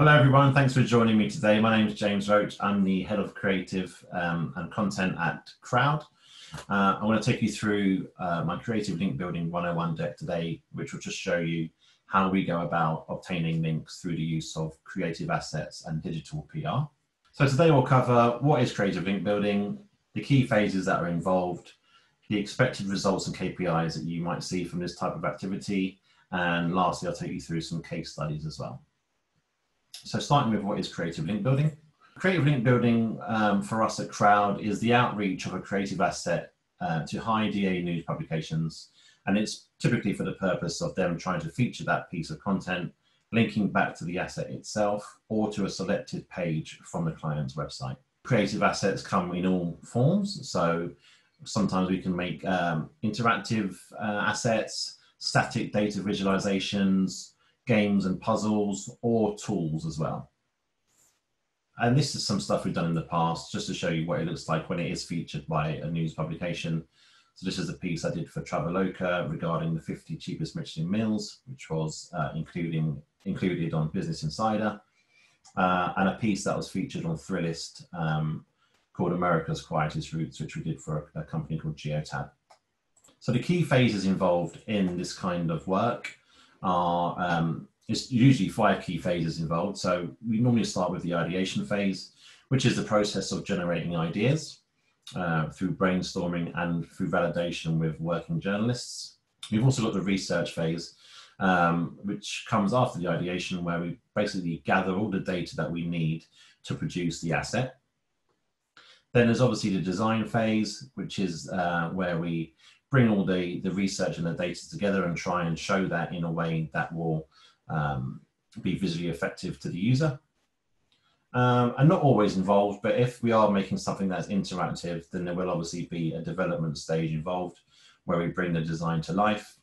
Hello, everyone. Thanks for joining me today. My name is James Roach. I'm the head of creative um, and content at Croud. Uh, I want to take you through uh, my creative link building 101 deck today, which will just show you how we go about obtaining links through the use of creative assets and digital PR. So today we'll cover what is creative link building, the key phases that are involved, the expected results and KPIs that you might see from this type of activity, and lastly, I'll take you through some case studies as well. So starting with what is creative link building. Creative link building um, for us at Croud is the outreach of a creative asset uh, to high DA news publications. And it's typically for the purpose of them trying to feature that piece of content, linking back to the asset itself or to a selected page from the client's website. Creative assets come in all forms. So sometimes we can make um, interactive uh, assets, static data visualizations, games and puzzles, or tools as well. And this is some stuff we've done in the past just to show you what it looks like when it is featured by a news publication. So this is a piece I did for Traveloka regarding the 50 cheapest Michelin meals, which was uh, including, included on Business Insider, uh, and a piece that was featured on Thrillist um, called America's Quietest Routes, which we did for a, a company called Geotab. So the key phases involved in this kind of work are um, it's usually five key phases involved. So we normally start with the ideation phase, which is the process of generating ideas uh, through brainstorming and through validation with working journalists. We've also got the research phase, um, which comes after the ideation, where we basically gather all the data that we need to produce the asset. Then there's obviously the design phase, which is uh, where we bring all the, the research and the data together and try and show that in a way that will um, be visually effective to the user. Um, and not always involved, but if we are making something that's interactive, then there will obviously be a development stage involved where we bring the design to life.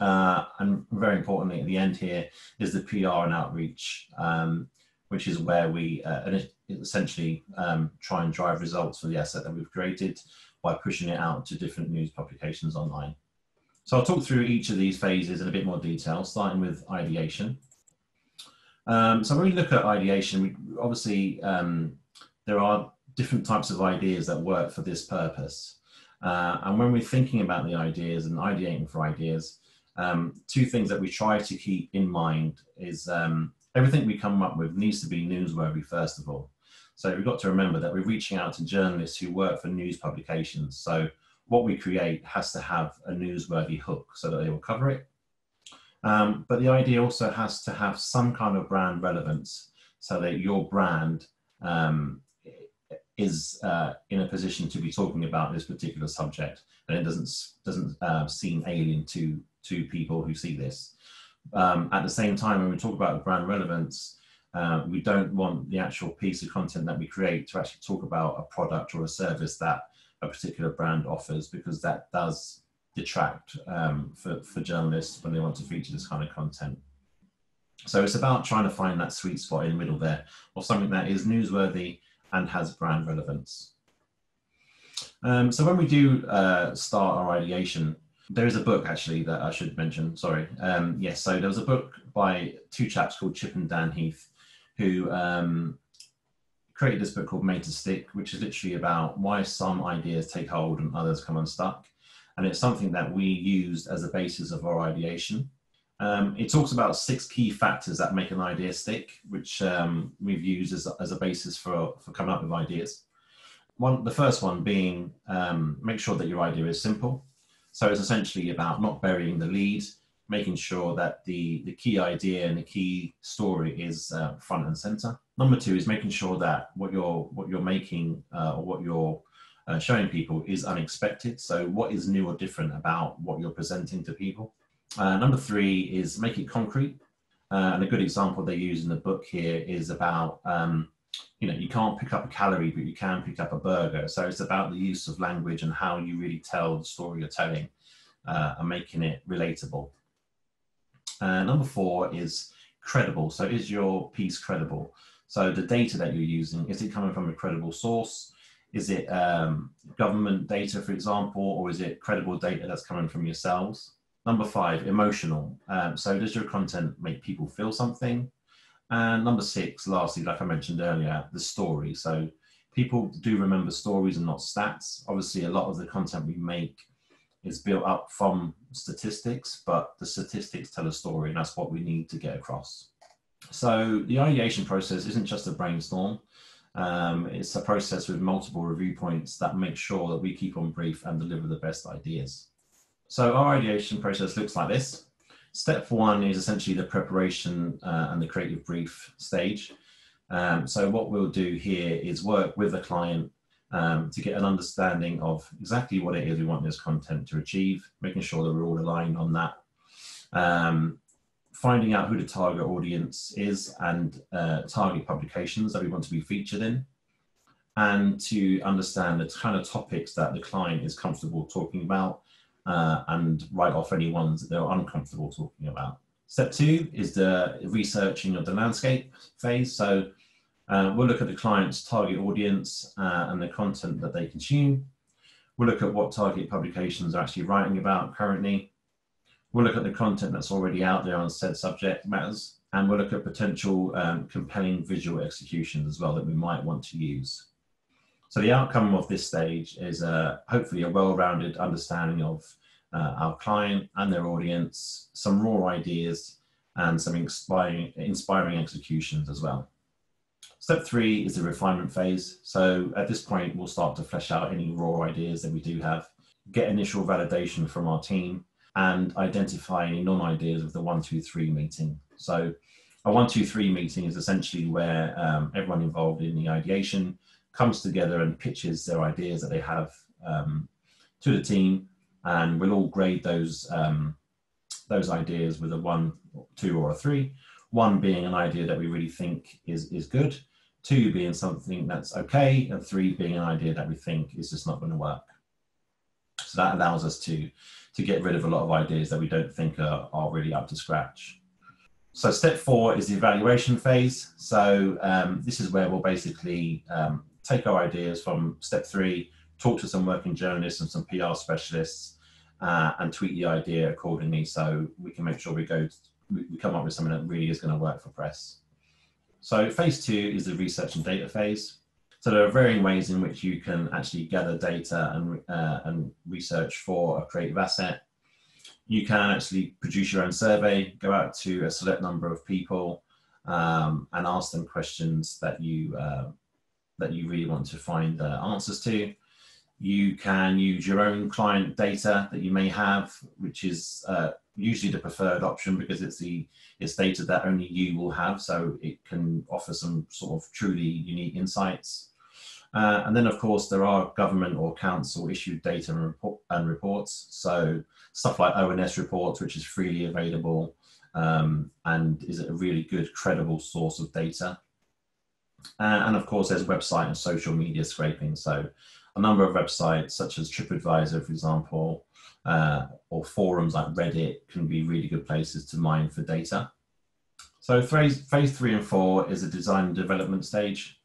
Uh, and very importantly, at the end here is the PR and outreach, um, which is where we uh, essentially um, try and drive results for the asset that we've created by pushing it out to different news publications online. So I'll talk through each of these phases in a bit more detail, starting with ideation. Um, so when we look at ideation, we, obviously um, there are different types of ideas that work for this purpose. Uh, and when we're thinking about the ideas and ideating for ideas, um, two things that we try to keep in mind is um, everything we come up with needs to be newsworthy first of all. So we've got to remember that we're reaching out to journalists who work for news publications. So what we create has to have a newsworthy hook so that they will cover it. Um, but the idea also has to have some kind of brand relevance so that your brand um, is uh, in a position to be talking about this particular subject and it doesn't doesn't uh, seem alien to to people who see this. Um, at the same time, when we talk about brand relevance, uh, we don't want the actual piece of content that we create to actually talk about a product or a service that a particular brand offers because that does detract um, for, for journalists when they want to feature this kind of content. So it's about trying to find that sweet spot in the middle there of something that is newsworthy and has brand relevance. Um, so when we do uh, start our ideation, there is a book actually that I should mention. Sorry. Um, yes, so there was a book by two chaps called Chip and Dan Heath, who um, created this book called Made to Stick, which is literally about why some ideas take hold and others come unstuck. And it's something that we used as a basis of our ideation. Um, it talks about six key factors that make an idea stick, which um, we've used as, as a basis for, for coming up with ideas. One, the first one being um, make sure that your idea is simple. So it's essentially about not burying the lead, making sure that the, the key idea and the key story is uh, front and center. Number two is making sure that what you're what you're making uh, or what you're uh, showing people is unexpected. So what is new or different about what you're presenting to people? Uh, number three is make it concrete. Uh, and a good example they use in the book here is about um, you know you can't pick up a calorie but you can pick up a burger so it's about the use of language and how you really tell the story you're telling uh, and making it relatable uh, number four is credible. So is your piece credible? So the data that you're using, is it coming from a credible source? Is it um, government data, for example, or is it credible data that's coming from yourselves? Number five, emotional. Um, so does your content make people feel something? And number six, lastly, like I mentioned earlier, the story. So people do remember stories and not stats. Obviously, a lot of the content we make is built up from statistics, but the statistics tell a story, and that's what we need to get across. So the ideation process isn't just a brainstorm. Um, it's a process with multiple review points that make sure that we keep on brief and deliver the best ideas. So our ideation process looks like this. Step one is essentially the preparation uh, and the creative brief stage. Um, so what we'll do here is work with the client um, to get an understanding of exactly what it is we want this content to achieve, making sure that we're all aligned on that. Um, finding out who the target audience is and uh, target publications that we want to be featured in, and to understand the kind of topics that the client is comfortable talking about uh, and write off any ones that they're uncomfortable talking about. Step two is the researching of the landscape phase. So uh, we'll look at the client's target audience uh, and the content that they consume. We'll look at what target publications are actually writing about currently. We'll look at the content that's already out there on said subject matters. And we'll look at potential um, compelling visual executions as well that we might want to use. So the outcome of this stage is uh, hopefully a well-rounded understanding of uh, our client and their audience, some raw ideas, and some inspiring, inspiring executions as well. Step three is the refinement phase. So at this point, we'll start to flesh out any raw ideas that we do have, get initial validation from our team, and identify any non-ideas of the one, two, three meeting. So a one, two, three meeting is essentially where um, everyone involved in the ideation comes together and pitches their ideas that they have um, to the team, and we'll all grade those um, those ideas with a one, two, or a three. One being an idea that we really think is is good, two being something that's okay, and three being an idea that we think is just not going to work. So that allows us to to get rid of a lot of ideas that we don't think are, are really up to scratch. So step four is the evaluation phase. So um, this is where we'll basically um, take our ideas from step three, talk to some working journalists and some PR specialists, uh, and tweak the idea accordingly so we can make sure we go we come up with something that really is going to work for press. So phase two is the research and data phase. So there are varying ways in which you can actually gather data and, uh, and research for a creative asset. You can actually produce your own survey, go out to a select number of people um, and ask them questions that you uh, that you really want to find uh, answers to. You can use your own client data that you may have, which is uh, usually the preferred option because it's the it's data that only you will have, so it can offer some sort of truly unique insights. Uh, and then, of course, there are government or council issued data and, report, and reports. So stuff like ONS reports, which is freely available um, and is a really good, credible source of data. Uh, and of course, there's website and social media scraping. So a number of websites such as TripAdvisor, for example, uh, or forums like Reddit can be really good places to mine for data. So phase, phase three and four is a design and development stage.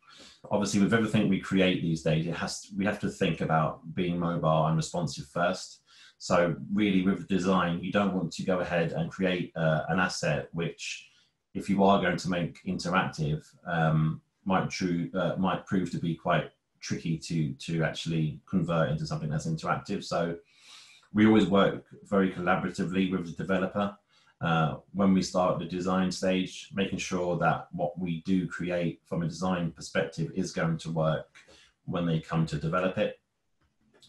Obviously, with everything we create these days, it has to, we have to think about being mobile and responsive first. So really, with design, you don't want to go ahead and create uh, an asset which, if you are going to make interactive, um, might true uh, might prove to be quite tricky to to actually convert into something that's interactive. So we always work very collaboratively with the developer uh, when we start the design stage, making sure that what we do create from a design perspective is going to work when they come to develop it.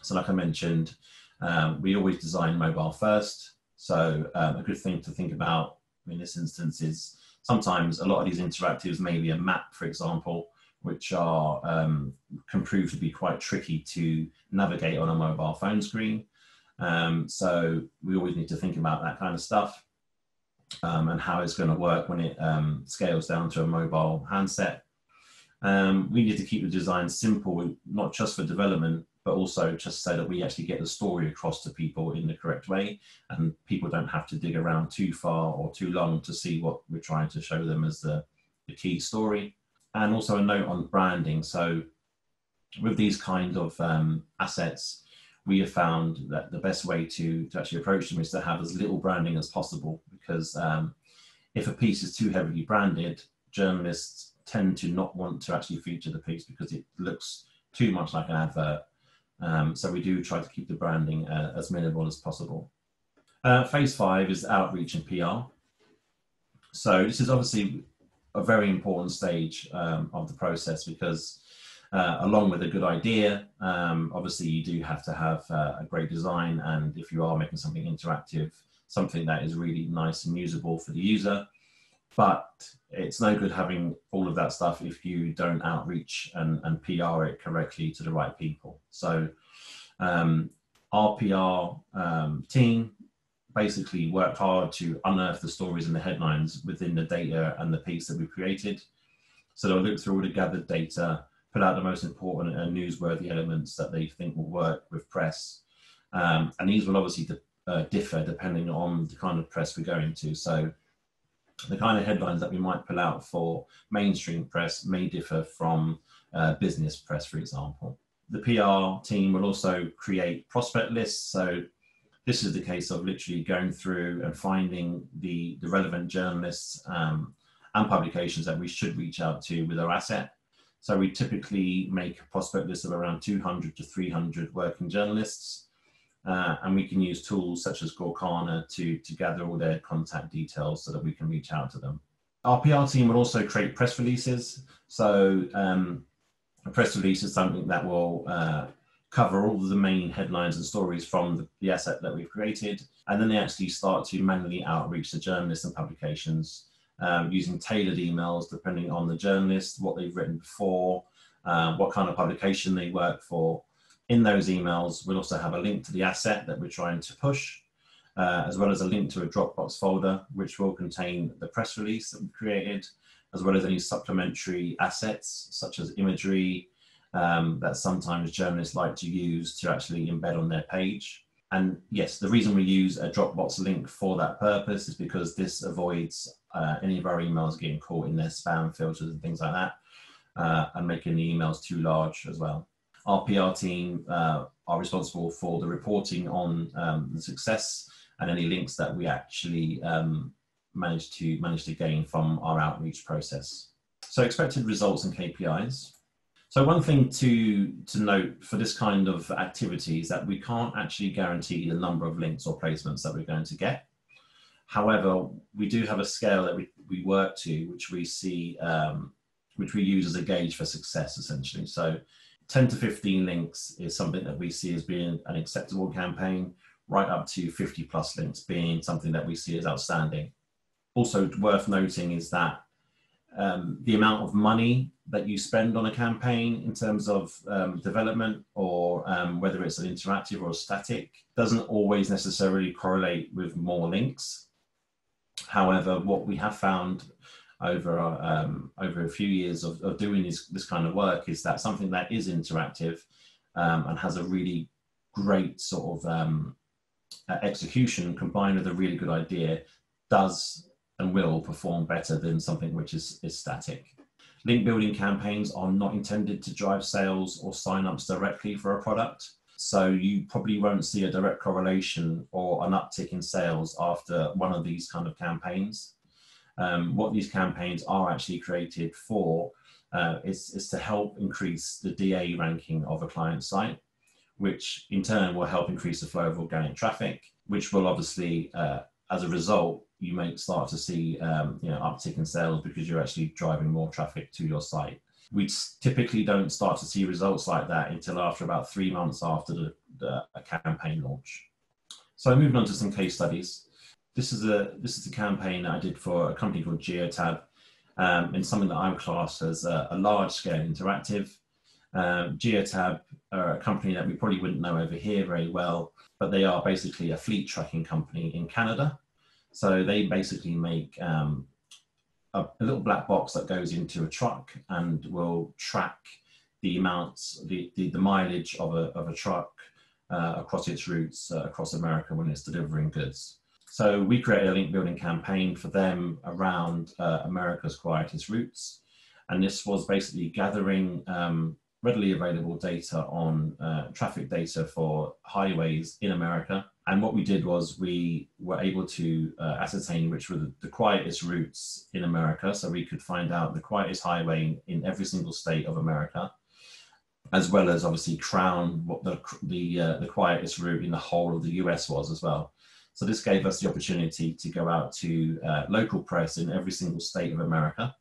So like I mentioned, um, we always design mobile first. So um, a good thing to think about in this instance is sometimes a lot of these interactives may be a map, for example, which are um, can prove to be quite tricky to navigate on a mobile phone screen. Um, so we always need to think about that kind of stuff um, and how it's going to work when it um, scales down to a mobile handset. Um, we need to keep the design simple, not just for development, but also just so that we actually get the story across to people in the correct way and people don't have to dig around too far or too long to see what we're trying to show them as the, the key story. And also a note on branding. So with these kind of um, assets, we have found that the best way to, to actually approach them is to have as little branding as possible because um, if a piece is too heavily branded, journalists tend to not want to actually feature the piece because it looks too much like an advert. Um, so we do try to keep the branding uh, as minimal as possible. Uh, phase five is outreach and PR. So this is obviously a very important stage um, of the process because uh, along with a good idea, um, obviously you do have to have uh, a great design and if you are making something interactive, something that is really nice and usable for the user. But it's no good having all of that stuff if you don't outreach and, and PR it correctly to the right people. So um, our PR um, team basically worked hard to unearth the stories and the headlines within the data and the piece that we created. So they'll look through all the gathered data, put out the most important and newsworthy elements that they think will work with press. Um, and these will obviously uh, differ depending on the kind of press we're going to. So the kind of headlines that we might pull out for mainstream press may differ from uh, business press, for example. The PR team will also create prospect lists. So this is the case of literally going through and finding the, the relevant journalists um, and publications that we should reach out to with our asset. So we typically make a prospect list of around 200 to 300 working journalists uh, and we can use tools such as Gorkana to, to gather all their contact details so that we can reach out to them. Our PR team will also create press releases. So um, a press release is something that will uh, cover all the main headlines and stories from the, the, asset that we've created. And then they actually start to manually outreach the journalists and publications um, using tailored emails depending on the journalist, what they've written before, uh, what kind of publication they work for, in those emails, we'll also have a link to the asset that we're trying to push, uh, as well as a link to a Dropbox folder, which will contain the press release that we've created, as well as any supplementary assets, such as imagery, um, that sometimes journalists like to use to actually embed on their page. And yes, the reason we use a Dropbox link for that purpose is because this avoids uh, any of our emails getting caught in their spam filters and things like that, uh, and making the emails too large as well our PR team uh, are responsible for the reporting on um, the success and any links that we actually um, manage to manage to gain from our outreach process. So expected results and KPIs. So one thing to, to note for this kind of activity is that we can't actually guarantee the number of links or placements that we're going to get. However, we do have a scale that we, we work to, which we see, um, which we use as a gauge for success essentially. So 10 to 15 links is something that we see as being an acceptable campaign, right up to 50 plus links being something that we see as outstanding. Also, worth noting is that um, the amount of money that you spend on a campaign in terms of um, development or um, whether it's an interactive or a static doesn't always necessarily correlate with more links. However, what we have found over um, over a few years of, of doing this, this kind of work is that something that is interactive um, and has a really great sort of um, execution combined with a really good idea does and will perform better than something which is, is static. Link building campaigns are not intended to drive sales or sign-ups directly for a product. So you probably won't see a direct correlation or an uptick in sales after one of these kind of campaigns um, what these campaigns are actually created for uh, is, is to help increase the DA ranking of a client site, which in turn will help increase the flow of organic traffic, which will obviously, uh, as a result, you may start to see um, you know uptick in sales because you're actually driving more traffic to your site. We typically don't start to see results like that until after about three months after the, the campaign launch. So moving on to some case studies this is a this is a campaign that I did for a company called Geotab, um, and something that I'm class as a, a large scale interactive. Um, Geotab are a company that we probably wouldn't know over here very well, but they are basically a fleet tracking company in Canada. So they basically make um, a, a, little black box that goes into a truck and will track the amounts, the, the, the mileage of a, of a truck uh, across its routes uh, across America when it's delivering goods. So we created a link building campaign for them around uh, America's quietest routes. And this was basically gathering um, readily available data on uh, traffic data for highways in America and what we did was we were able to uh, ascertain which were the, the, quietest routes in America. So we could find out the quietest highway in, in every single state of America, as well as obviously crown what the the, uh, the quietest route in the whole of the US was as well. So this gave us the opportunity to go out to uh, local press in every single state of America,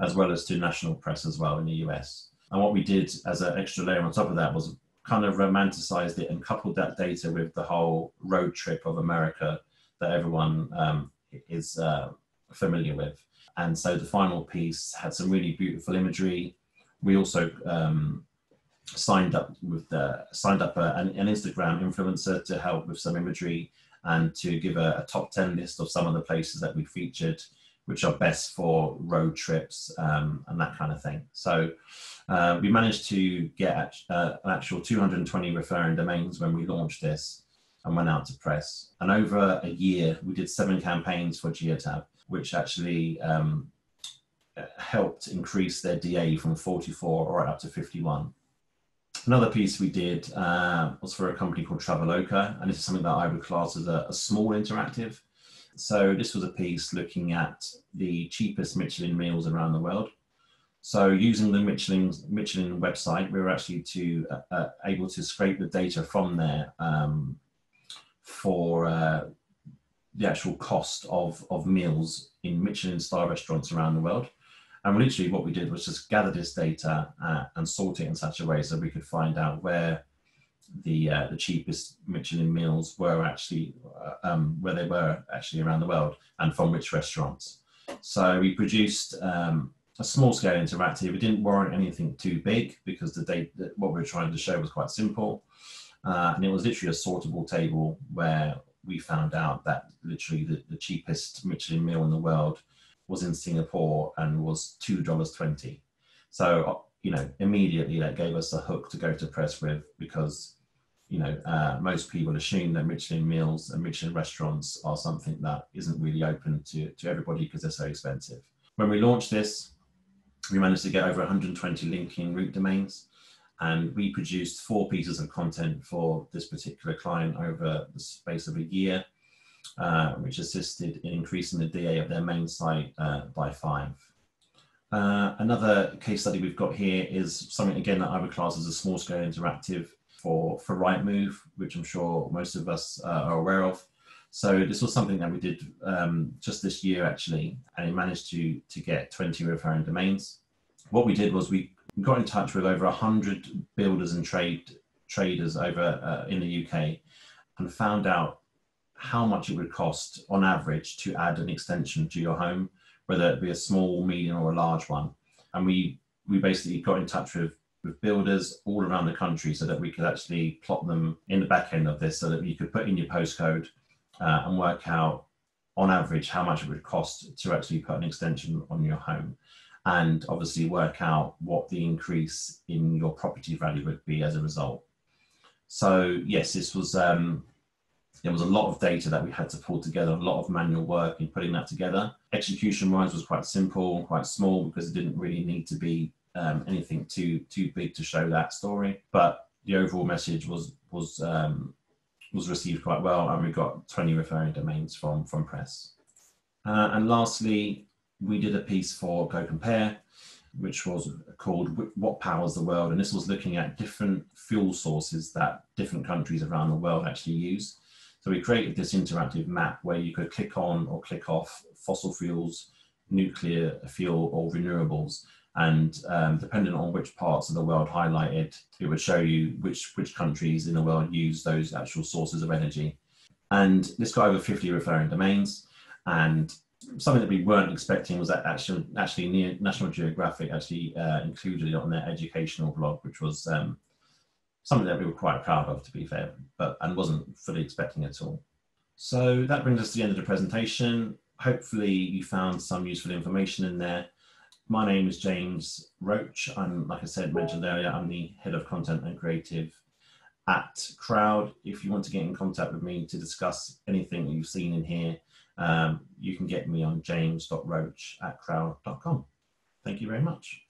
as well as to national press as well in the US. And what we did as an extra layer on top of that was kind of romanticized it and coupled that data with the whole road trip of America that everyone um, is uh, familiar with. And so the final piece had some really beautiful imagery. We also um, signed up with the, signed up a, an, an, Instagram influencer to help with some imagery and to give a, a, top 10 list of some of the places that we featured, which are best for road trips um, and that kind of thing. So uh, we managed to get uh, an actual 220 referring domains when we launched this and went out to press. And over a year, we did seven campaigns for Geotab, which actually um, helped increase their DA from 44 right up to 51. Another piece we did uh, was for a company called Traveloka, and this is something that I would class as a, a small interactive. So this was a piece looking at the cheapest Michelin meals around the world. So using the Michelin, Michelin website, we were actually to uh, uh, able to scrape the data from there um, for uh, the actual cost of, of meals in Michelin star restaurants around the world. And literally what we did was just gather this data uh, and sort it in such a way so we could find out where the uh, the cheapest Michelin meals were actually uh, um, where they were actually around the world and from which restaurants. So we produced um, a small scale interactive. It didn't warrant anything too big because the data, what we were trying to show was quite simple. Uh, and it was literally a sortable table where we found out that literally the, the cheapest Michelin meal in the world was in Singapore and was $2.20. So, you know, immediately that gave us a hook to go to press with because, you know, uh, most people assume that Michelin meals and Michelin restaurants are something that isn't really open to, to everybody because they're so expensive. When we launched this, we managed to get over 120 linking root domains and we produced four pieces of content for this particular client over the space of a year, uh, which assisted in increasing the DA of their main site uh, by five. Uh, another case study we've got here is something again that I would class as a small scale interactive for, for Rightmove, which I'm sure most of us uh, are aware of. So this was something that we did um, just this year actually, and it managed to to get 20 referring domains. What we did was we got in touch with over 100 builders and trade traders over uh, in the UK, and found out how much it would cost on average to add an extension to your home, whether it be a small, medium, or a large one. And we we basically got in touch with with builders all around the country so that we could actually plot them in the back end of this so that you could put in your postcode uh, and work out on average how much it would cost to actually put an extension on your home and obviously work out what the increase in your property value would be as a result. So yes, this was um, there was a lot of data that we had to pull together, a lot of manual work in putting that together. Execution wise was quite simple, quite small because it didn't really need to be um, anything too too big to show that story. But the overall message was was um, was received quite well, and we got 20 referring domains from, from press. Uh, and lastly, we did a piece for Go Compare, which was called What Powers the World? And this was looking at different fuel sources that different countries around the world actually use. So we created this interactive map where you could click on or click off fossil fuels, nuclear fuel, or renewables and um, depending on which parts of the world highlighted, it would show you which which countries in the world use those actual sources of energy. And this got over 50 referring domains, and something that we weren't expecting was that actually actually National Geographic actually uh, included it on their educational blog, which was um, something that we were quite proud of, to be fair, but and wasn't fully expecting at all. So that brings us to the end of the presentation. Hopefully, you found some useful information in there. My name is James Roach. I'm, like I said, mentioned earlier, I'm the head of content and creative at Croud. If you want to get in contact with me to discuss anything you've seen in here, um, you can get me on james.roach at croud.com. Thank you very much.